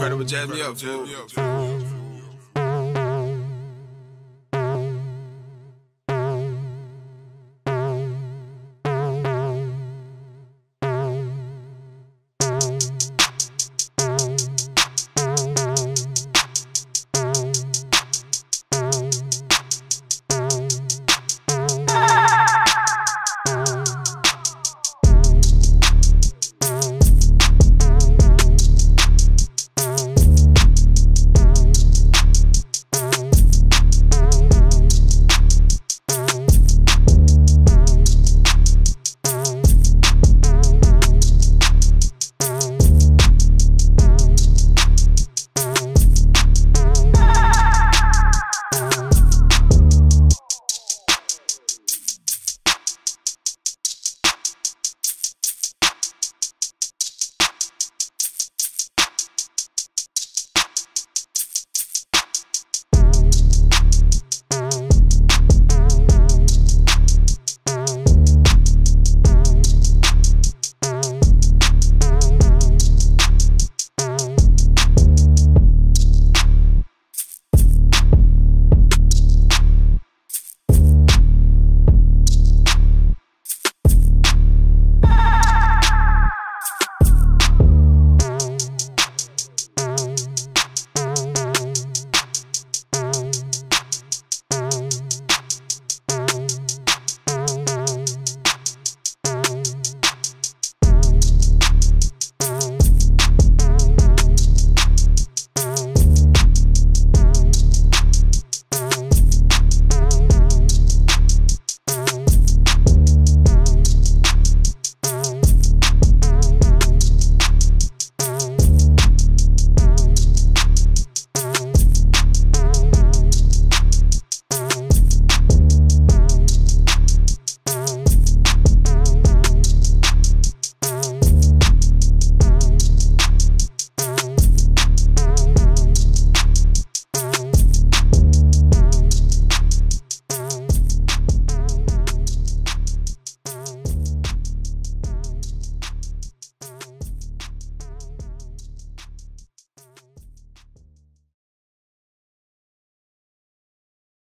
Incredible jazz me up, fool.